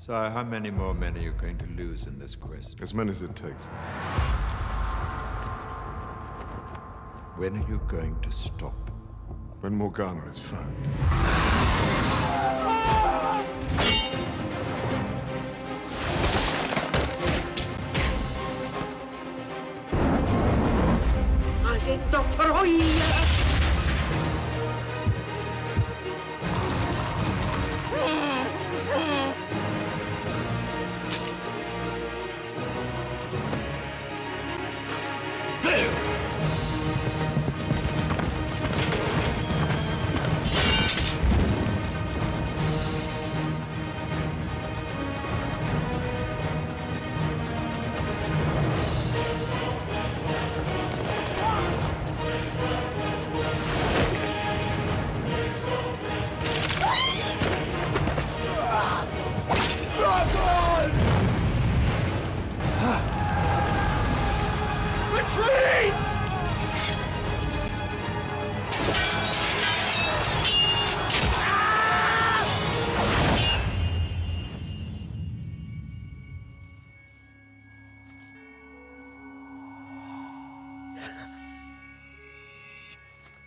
Sire, how many more men are you going to lose in this quest? As many as it takes. When are you going to stop? When Morgana is found. Sento troia! Retreat!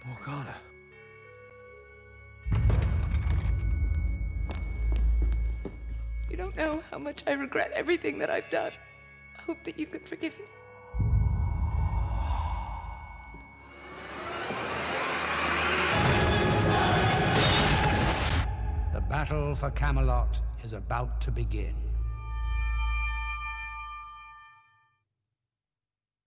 Morgana. You don't know how much I regret everything that I've done. I hope that you can forgive me. The battle for Camelot is about to begin.